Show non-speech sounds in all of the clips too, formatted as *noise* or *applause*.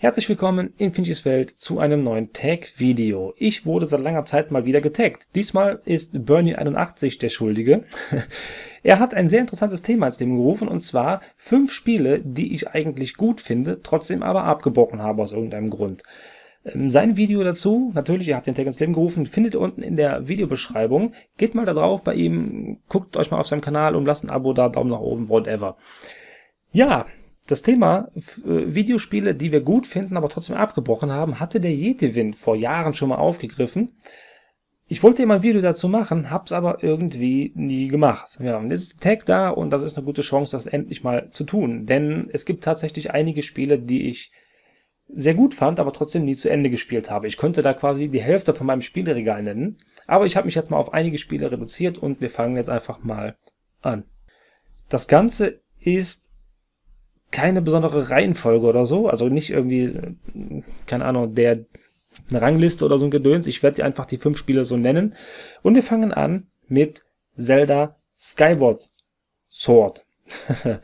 Herzlich willkommen in Finchys Welt zu einem neuen Tag-Video. Ich wurde seit langer Zeit mal wieder getaggt. Diesmal ist Bernie81 der Schuldige. *laughs* er hat ein sehr interessantes Thema ins Leben gerufen und zwar fünf Spiele, die ich eigentlich gut finde, trotzdem aber abgebrochen habe aus irgendeinem Grund. Ähm, sein Video dazu, natürlich, er hat den Tag ins Leben gerufen, findet ihr unten in der Videobeschreibung. Geht mal da drauf bei ihm, guckt euch mal auf seinem Kanal und lasst ein Abo da, Daumen nach oben, whatever. Ja, das Thema äh, Videospiele, die wir gut finden, aber trotzdem abgebrochen haben, hatte der Yetiwind vor Jahren schon mal aufgegriffen. Ich wollte immer ein Video dazu machen, hab's aber irgendwie nie gemacht. Ja, und jetzt ist Tag da und das ist eine gute Chance, das endlich mal zu tun. Denn es gibt tatsächlich einige Spiele, die ich sehr gut fand, aber trotzdem nie zu Ende gespielt habe. Ich könnte da quasi die Hälfte von meinem Spieleregal nennen. Aber ich habe mich jetzt mal auf einige Spiele reduziert und wir fangen jetzt einfach mal an. Das Ganze ist keine besondere Reihenfolge oder so. Also nicht irgendwie, keine Ahnung, der eine Rangliste oder so ein Gedöns. Ich werde einfach die fünf Spiele so nennen. Und wir fangen an mit Zelda Skyward Sword. *laughs*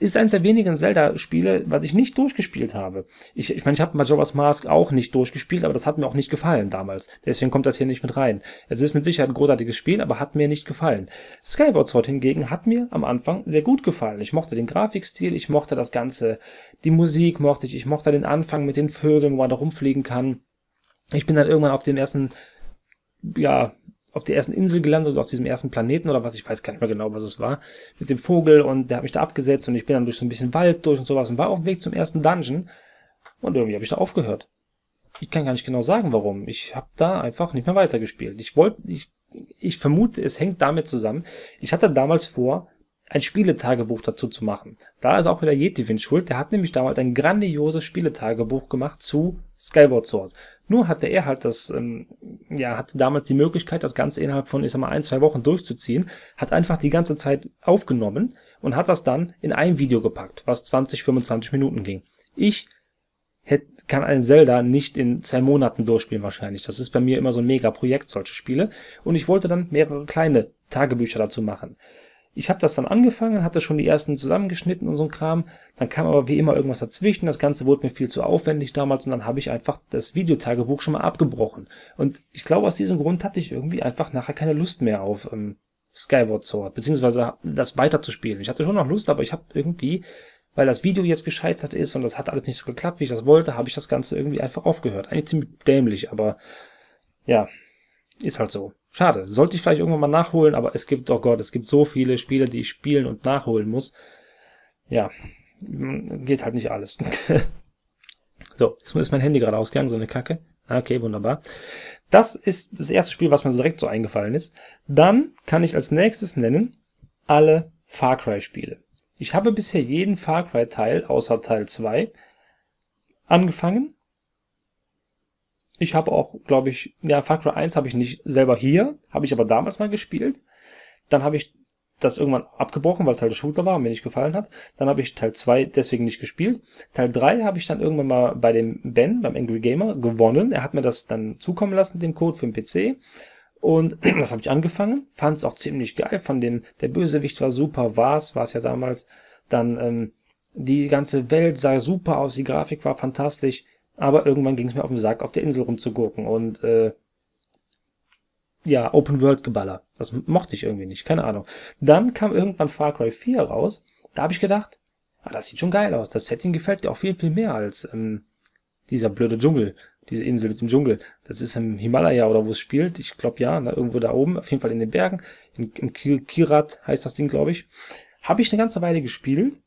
ist eines der wenigen Zelda-Spiele, was ich nicht durchgespielt habe. Ich ich, mein, ich habe Majora's Mask auch nicht durchgespielt, aber das hat mir auch nicht gefallen damals. Deswegen kommt das hier nicht mit rein. Es ist mit Sicherheit ein großartiges Spiel, aber hat mir nicht gefallen. Skyward Sword hingegen hat mir am Anfang sehr gut gefallen. Ich mochte den Grafikstil, ich mochte das Ganze, die Musik mochte ich, ich mochte den Anfang mit den Vögeln, wo man da rumfliegen kann. Ich bin dann irgendwann auf den ersten ja, auf der ersten Insel gelandet oder auf diesem ersten Planeten oder was, ich weiß gar nicht mehr genau, was es war, mit dem Vogel und der hat mich da abgesetzt und ich bin dann durch so ein bisschen Wald durch und sowas und war auf dem Weg zum ersten Dungeon und irgendwie habe ich da aufgehört. Ich kann gar nicht genau sagen, warum. Ich habe da einfach nicht mehr weitergespielt. Ich wollte, ich, ich vermute, es hängt damit zusammen. Ich hatte damals vor, ein Spieletagebuch dazu zu machen. Da ist auch wieder Yetiwind schuld. Der hat nämlich damals ein grandioses Spieletagebuch gemacht zu Skyward Sword. Nur hatte er halt das, ähm, ja, hatte damals die Möglichkeit, das Ganze innerhalb von, ich sag mal, ein, zwei Wochen durchzuziehen, hat einfach die ganze Zeit aufgenommen und hat das dann in ein Video gepackt, was 20, 25 Minuten ging. Ich hätte, kann ein Zelda nicht in zwei Monaten durchspielen wahrscheinlich. Das ist bei mir immer so ein Mega-Projekt, solche Spiele. Und ich wollte dann mehrere kleine Tagebücher dazu machen. Ich habe das dann angefangen, hatte schon die ersten zusammengeschnitten und so ein Kram. Dann kam aber wie immer irgendwas dazwischen. Das Ganze wurde mir viel zu aufwendig damals und dann habe ich einfach das Videotagebuch schon mal abgebrochen. Und ich glaube, aus diesem Grund hatte ich irgendwie einfach nachher keine Lust mehr auf ähm, Skyward Sword, beziehungsweise das weiterzuspielen. Ich hatte schon noch Lust, aber ich habe irgendwie, weil das Video jetzt gescheitert ist und das hat alles nicht so geklappt, wie ich das wollte, habe ich das Ganze irgendwie einfach aufgehört. Eigentlich ziemlich dämlich, aber ja, ist halt so. Schade. Sollte ich vielleicht irgendwann mal nachholen, aber es gibt, oh Gott, es gibt so viele Spiele, die ich spielen und nachholen muss. Ja, geht halt nicht alles. *laughs* so, jetzt ist mein Handy gerade ausgegangen, so eine Kacke. Okay, wunderbar. Das ist das erste Spiel, was mir direkt so eingefallen ist. Dann kann ich als nächstes nennen alle Far Cry Spiele. Ich habe bisher jeden Far Cry Teil, außer Teil 2, angefangen ich habe auch, glaube ich, ja, Far Cry 1 habe ich nicht selber hier, habe ich aber damals mal gespielt. Dann habe ich das irgendwann abgebrochen, weil es halt der Shooter war und mir nicht gefallen hat. Dann habe ich Teil 2 deswegen nicht gespielt. Teil 3 habe ich dann irgendwann mal bei dem Ben, beim Angry Gamer, gewonnen. Er hat mir das dann zukommen lassen, den Code für den PC. Und *clears throat* das habe ich angefangen, fand es auch ziemlich geil. Von dem, der Bösewicht war super, war's, war es ja damals. Dann ähm, die ganze Welt sah super aus, die Grafik war fantastisch aber irgendwann ging es mir auf den Sack, auf der Insel rumzugurken und äh, ja, Open World Geballer. Das mochte ich irgendwie nicht, keine Ahnung. Dann kam irgendwann Far Cry 4 raus. Da habe ich gedacht, ah, das sieht schon geil aus. Das Setting gefällt dir auch viel, viel mehr als ähm, dieser blöde Dschungel, diese Insel mit dem Dschungel. Das ist im Himalaya oder wo es spielt. Ich glaube ja, da irgendwo da oben, auf jeden Fall in den Bergen. In, Im Kirat heißt das Ding, glaube ich. Habe ich eine ganze Weile gespielt.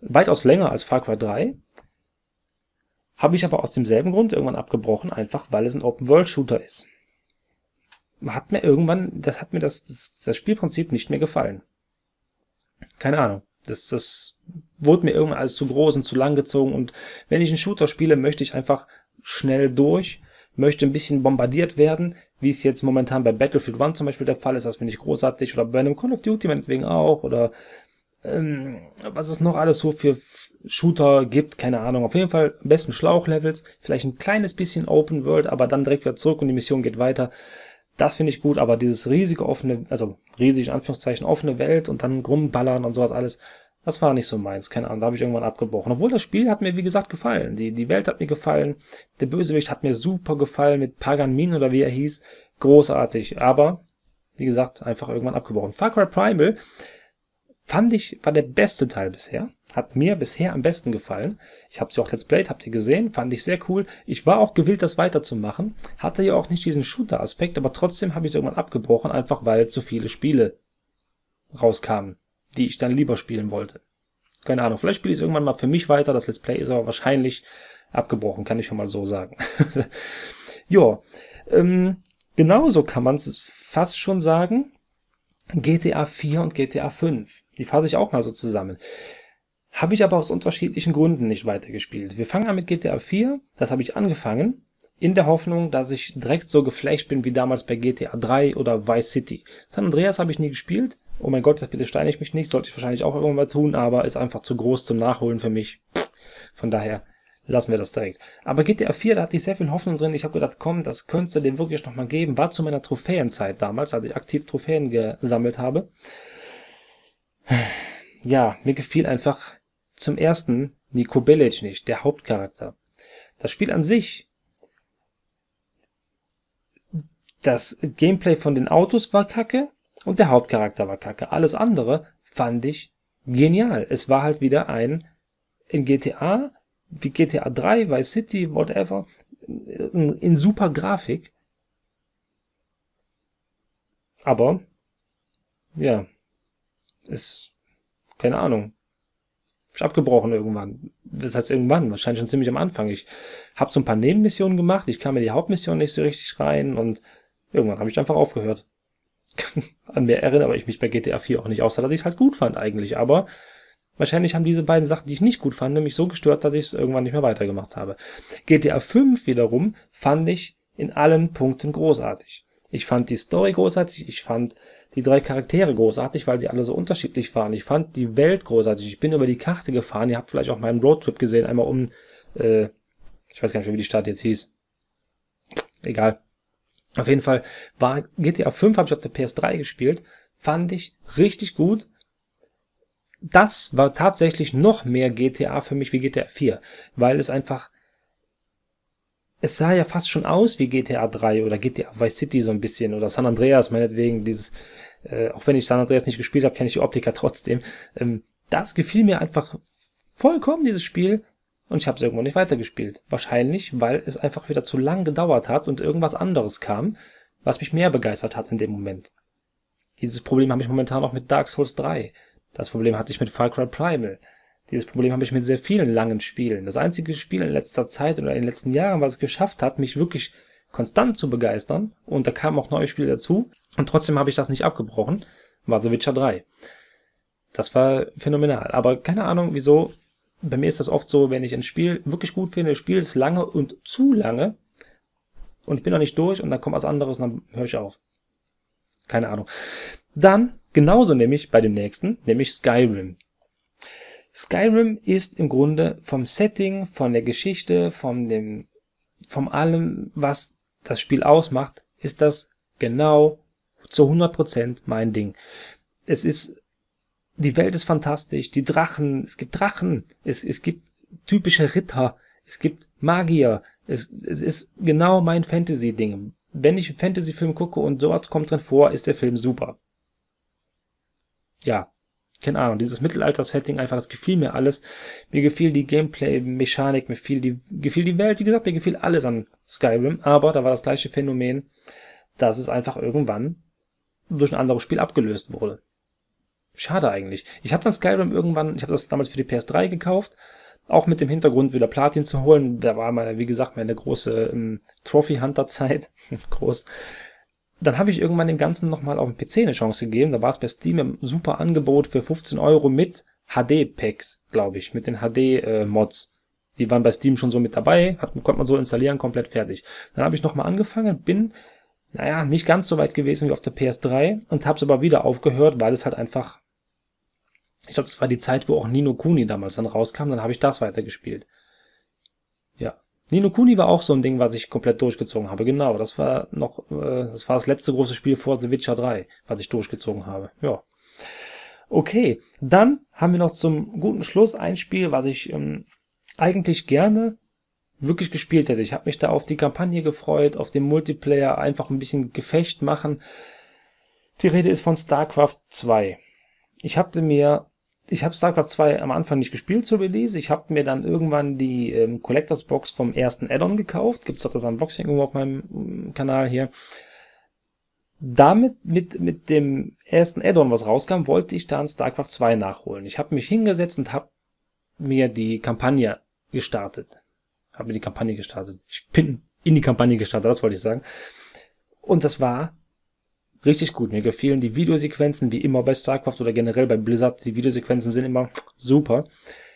Weitaus länger als Far Cry 3. Habe ich aber aus demselben Grund irgendwann abgebrochen, einfach weil es ein Open-World-Shooter ist. Hat mir irgendwann, das hat mir das, das, das Spielprinzip nicht mehr gefallen. Keine Ahnung. Das, das wurde mir irgendwann alles zu groß und zu lang gezogen und wenn ich einen Shooter spiele, möchte ich einfach schnell durch, möchte ein bisschen bombardiert werden, wie es jetzt momentan bei Battlefield 1 zum Beispiel der Fall ist, das finde ich großartig, oder bei einem Call of Duty meinetwegen auch, oder ähm, was es noch alles so für Shooter gibt, keine Ahnung. Auf jeden Fall am besten Schlauchlevels, vielleicht ein kleines bisschen Open World, aber dann direkt wieder zurück und die Mission geht weiter. Das finde ich gut, aber dieses riesige offene, also riesig in Anführungszeichen offene Welt und dann rumballern und sowas alles, das war nicht so meins, keine Ahnung, da habe ich irgendwann abgebrochen. Obwohl das Spiel hat mir, wie gesagt, gefallen. Die, die Welt hat mir gefallen, der Bösewicht hat mir super gefallen mit Pagan Min oder wie er hieß. Großartig, aber, wie gesagt, einfach irgendwann abgebrochen. Far Cry Primal fand ich, war der beste Teil bisher. Hat mir bisher am besten gefallen. Ich habe sie auch Let's Played, habt ihr gesehen, fand ich sehr cool. Ich war auch gewillt, das weiterzumachen. Hatte ja auch nicht diesen Shooter-Aspekt, aber trotzdem habe ich es irgendwann abgebrochen, einfach weil zu viele Spiele rauskamen, die ich dann lieber spielen wollte. Keine Ahnung, vielleicht spiele ich es irgendwann mal für mich weiter. Das Let's Play ist aber wahrscheinlich abgebrochen, kann ich schon mal so sagen. *laughs* ja, ähm, genauso kann man es fast schon sagen. GTA 4 und GTA 5. Die fasse ich auch mal so zusammen. Habe ich aber aus unterschiedlichen Gründen nicht weitergespielt. Wir fangen an mit GTA 4. Das habe ich angefangen in der Hoffnung, dass ich direkt so geflasht bin wie damals bei GTA 3 oder Vice City. San Andreas habe ich nie gespielt. Oh mein Gott, das bitte steine ich mich nicht. Sollte ich wahrscheinlich auch irgendwann mal tun, aber ist einfach zu groß zum Nachholen für mich. Von daher lassen wir das direkt. Aber GTA 4, da hatte ich sehr viel Hoffnung drin. Ich habe gedacht, komm, das könnte dem wirklich nochmal geben. War zu meiner Trophäenzeit damals, als ich aktiv Trophäen gesammelt habe. Ja, mir gefiel einfach zum ersten Niko Bellic nicht, der Hauptcharakter. Das Spiel an sich, das Gameplay von den Autos war kacke und der Hauptcharakter war kacke. Alles andere fand ich genial. Es war halt wieder ein in GTA wie GTA 3, Vice City, whatever, in super Grafik. Aber, ja, ist, keine Ahnung, ist abgebrochen irgendwann. Das heißt irgendwann, wahrscheinlich schon ziemlich am Anfang. Ich habe so ein paar Nebenmissionen gemacht, ich kam in die Hauptmission nicht so richtig rein und irgendwann habe ich einfach aufgehört. *laughs* An mehr erinnere ich mich bei GTA 4 auch nicht, außer dass ich es halt gut fand eigentlich, aber Wahrscheinlich haben diese beiden Sachen, die ich nicht gut fand, mich so gestört, dass ich es irgendwann nicht mehr weitergemacht habe. GTA 5 wiederum fand ich in allen Punkten großartig. Ich fand die Story großartig, ich fand die drei Charaktere großartig, weil sie alle so unterschiedlich waren. Ich fand die Welt großartig. Ich bin über die Karte gefahren. Ihr habt vielleicht auch meinen Roadtrip gesehen, einmal um, äh, ich weiß gar nicht mehr, wie die Stadt jetzt hieß. Egal. Auf jeden Fall war GTA 5, habe ich auf der PS3 gespielt, fand ich richtig gut das war tatsächlich noch mehr GTA für mich wie GTA 4, weil es einfach es sah ja fast schon aus wie GTA 3 oder GTA Vice City so ein bisschen oder San Andreas meinetwegen dieses äh, auch wenn ich San Andreas nicht gespielt habe, kenne ich die Optiker trotzdem. Ähm, das gefiel mir einfach vollkommen dieses Spiel und ich habe es irgendwo nicht weitergespielt. Wahrscheinlich, weil es einfach wieder zu lang gedauert hat und irgendwas anderes kam, was mich mehr begeistert hat in dem Moment. Dieses Problem habe ich momentan auch mit Dark Souls 3. Das Problem hatte ich mit Far Cry Primal. Dieses Problem habe ich mit sehr vielen langen Spielen. Das einzige Spiel in letzter Zeit oder in den letzten Jahren, was es geschafft hat, mich wirklich konstant zu begeistern, und da kamen auch neue Spiele dazu, und trotzdem habe ich das nicht abgebrochen, war The Witcher 3. Das war phänomenal. Aber keine Ahnung, wieso. Bei mir ist das oft so, wenn ich ein Spiel wirklich gut finde, spiele es lange und zu lange, und ich bin noch nicht durch, und dann kommt was anderes, und dann höre ich auf. Keine Ahnung. Dann Genauso nämlich bei dem nächsten, nämlich Skyrim. Skyrim ist im Grunde vom Setting, von der Geschichte, von dem, vom allem, was das Spiel ausmacht, ist das genau zu 100% mein Ding. Es ist, die Welt ist fantastisch, die Drachen, es gibt Drachen, es, es gibt typische Ritter, es gibt Magier, es, es ist genau mein Fantasy-Ding. Wenn ich einen Fantasy-Film gucke und dort kommt drin vor, ist der Film super ja, keine Ahnung, dieses Mittelalter-Setting einfach, das gefiel mir alles. Mir gefiel die Gameplay-Mechanik, mir gefiel die, gefiel die Welt, wie gesagt, mir gefiel alles an Skyrim, aber da war das gleiche Phänomen, dass es einfach irgendwann durch ein anderes Spiel abgelöst wurde. Schade eigentlich. Ich habe dann Skyrim irgendwann, ich habe das damals für die PS3 gekauft, auch mit dem Hintergrund wieder Platin zu holen. Da war meine, wie gesagt, meine große ähm, Trophy Hunter Zeit. *laughs* Groß dann habe ich irgendwann dem Ganzen nochmal auf dem PC eine Chance gegeben. Da war es bei Steam im super Angebot für 15 Euro mit HD-Packs, glaube ich, mit den HD-Mods. Äh, die waren bei Steam schon so mit dabei, hat, konnte man so installieren, komplett fertig. Dann habe ich nochmal angefangen, bin, naja, nicht ganz so weit gewesen wie auf der PS3 und habe es aber wieder aufgehört, weil es halt einfach, ich glaube, das war die Zeit, wo auch Nino Kuni damals dann rauskam, dann habe ich das weitergespielt. Ja, Nino Kuni war auch so ein Ding, was ich komplett durchgezogen habe. Genau, das war noch, äh, das war das letzte große Spiel vor The Witcher 3, was ich durchgezogen habe. Ja. Okay, dann haben wir noch zum guten Schluss ein Spiel, was ich ähm, eigentlich gerne wirklich gespielt hätte. Ich habe mich da auf die Kampagne gefreut, auf den Multiplayer, einfach ein bisschen Gefecht machen. Die Rede ist von StarCraft 2. Ich habe mir, ich habe StarCraft 2 am Anfang nicht gespielt zur Release. Ich habe mir dann irgendwann die ähm, Collectors Box vom ersten Addon gekauft. Gibt's doch das Unboxing irgendwo auf meinem ähm, Kanal hier. Damit, mit, mit dem ersten Addon, was rauskam, wollte ich dann StarCraft 2 nachholen. Ich habe mich hingesetzt und habe mir die Kampagne gestartet. Habe mir die Kampagne gestartet. Ich bin in die Kampagne gestartet, das wollte ich sagen. Und das war richtig gut. Mir gefielen die Videosequenzen, wie immer bei StarCraft oder generell bei Blizzard. Die Videosequenzen sind immer super.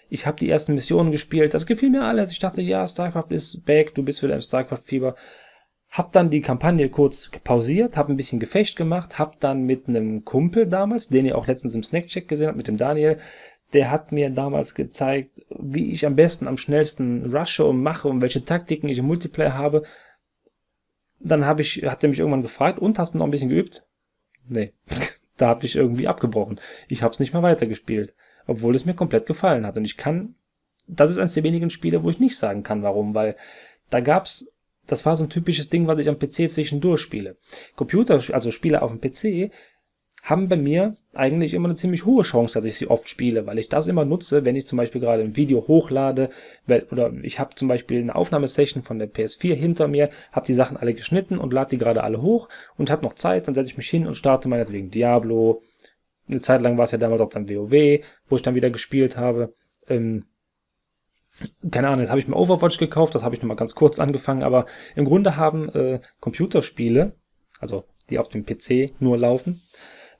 Ich habe die ersten Missionen gespielt, das gefiel mir alles. Ich dachte, ja, StarCraft ist back, du bist wieder im StarCraft-Fieber. Hab dann die Kampagne kurz pausiert, hab ein bisschen Gefecht gemacht, hab dann mit einem Kumpel damals, den ihr auch letztens im Snackcheck gesehen habt, mit dem Daniel, der hat mir damals gezeigt, wie ich am besten, am schnellsten rushe und mache und welche Taktiken ich im Multiplayer habe. Dann habe ich, hat er mich irgendwann gefragt, und hast du noch ein bisschen geübt? Nee, *laughs* da habe ich irgendwie abgebrochen. Ich habe es nicht mehr weitergespielt, obwohl es mir komplett gefallen hat. Und ich kann, das ist eines der wenigen Spiele, wo ich nicht sagen kann, warum, weil da gab's, das war so ein typisches Ding, was ich am PC zwischendurch spiele. Computer, also Spiele auf dem PC, haben bei mir eigentlich immer eine ziemlich hohe Chance, dass ich sie oft spiele, weil ich das immer nutze, wenn ich zum Beispiel gerade ein Video hochlade oder ich habe zum Beispiel eine Aufnahmesession von der PS4 hinter mir, habe die Sachen alle geschnitten und lade die gerade alle hoch und habe noch Zeit, dann setze ich mich hin und starte meinetwegen Diablo. Eine Zeit lang war es ja damals auch dann WoW, wo ich dann wieder gespielt habe. Ähm, keine Ahnung, jetzt habe ich mir Overwatch gekauft, das habe ich nochmal ganz kurz angefangen, aber im Grunde haben äh, Computerspiele, also die auf dem PC nur laufen,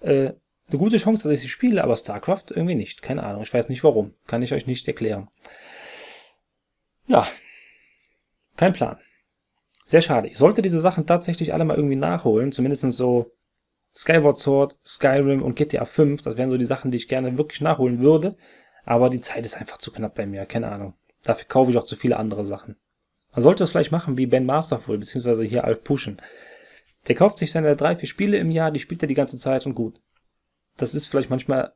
äh, eine gute Chance, dass ich sie spiele, aber StarCraft irgendwie nicht. Keine Ahnung, ich weiß nicht warum. Kann ich euch nicht erklären. Ja, kein Plan. Sehr schade. Ich sollte diese Sachen tatsächlich alle mal irgendwie nachholen. Zumindest so Skyward Sword, Skyrim und GTA 5. Das wären so die Sachen, die ich gerne wirklich nachholen würde. Aber die Zeit ist einfach zu knapp bei mir. Keine Ahnung. Dafür kaufe ich auch zu viele andere Sachen. Man sollte es vielleicht machen wie Ben Masterful, beziehungsweise hier Alf Pushen. Der kauft sich seine drei, vier Spiele im Jahr, die spielt er die ganze Zeit und gut. Das ist vielleicht manchmal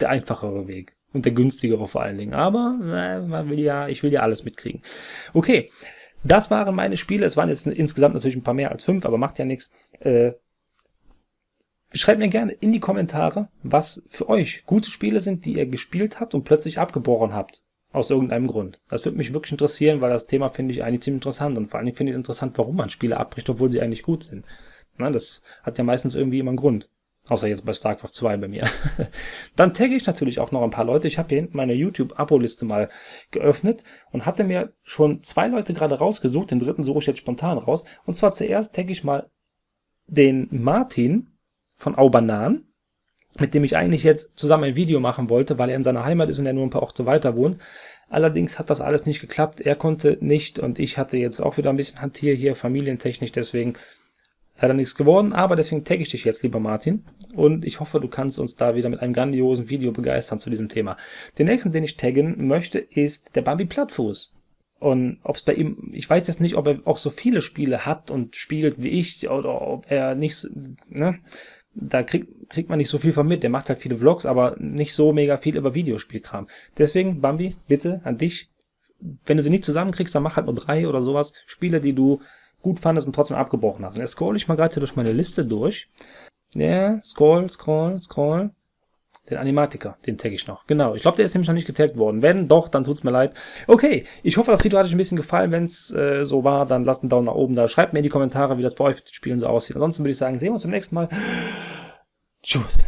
der einfachere Weg und der günstigere vor allen Dingen. Aber äh, man will ja, ich will ja alles mitkriegen. Okay, das waren meine Spiele. Es waren jetzt insgesamt natürlich ein paar mehr als fünf, aber macht ja nichts. Äh, Schreibt mir gerne in die Kommentare, was für euch gute Spiele sind, die ihr gespielt habt und plötzlich abgebrochen habt. Aus irgendeinem Grund. Das würde mich wirklich interessieren, weil das Thema finde ich eigentlich ziemlich interessant. Und vor allen Dingen finde ich es interessant, warum man Spiele abbricht, obwohl sie eigentlich gut sind. Na, das hat ja meistens irgendwie immer einen Grund. Außer jetzt bei StarCraft 2 bei mir. *laughs* Dann tagge ich natürlich auch noch ein paar Leute. Ich habe hier hinten meine YouTube-Abo-Liste mal geöffnet und hatte mir schon zwei Leute gerade rausgesucht. Den dritten suche ich jetzt spontan raus. Und zwar zuerst tagge ich mal den Martin von Aubanan mit dem ich eigentlich jetzt zusammen ein Video machen wollte, weil er in seiner Heimat ist und er nur ein paar Orte weiter wohnt. Allerdings hat das alles nicht geklappt. Er konnte nicht und ich hatte jetzt auch wieder ein bisschen Hantier hier, familientechnisch, deswegen leider nichts geworden. Aber deswegen tagge ich dich jetzt, lieber Martin. Und ich hoffe, du kannst uns da wieder mit einem grandiosen Video begeistern zu diesem Thema. Den nächsten, den ich taggen möchte, ist der Bambi Plattfuß. Und ob es bei ihm, ich weiß jetzt nicht, ob er auch so viele Spiele hat und spielt wie ich oder ob er nicht, ne? Da kriegt, kriegt man nicht so viel von mit. Der macht halt viele Vlogs, aber nicht so mega viel über Videospielkram. Deswegen, Bambi, bitte an dich, wenn du sie nicht zusammenkriegst, dann mach halt nur drei oder sowas. Spiele, die du gut fandest und trotzdem abgebrochen hast. Und jetzt scroll ich mal gerade durch meine Liste durch. Ja, scroll, scroll, scroll. Den Animatiker, den tagge ich noch. Genau, ich glaube, der ist nämlich noch nicht getaggt worden. Wenn doch, dann tut's mir leid. Okay, ich hoffe, das Video hat euch ein bisschen gefallen. Wenn's äh, so war, dann lasst einen Daumen nach oben da. Schreibt mir in die Kommentare, wie das bei euch mit den Spielen so aussieht. Ansonsten würde ich sagen, sehen wir uns beim nächsten Mal. Tschüss.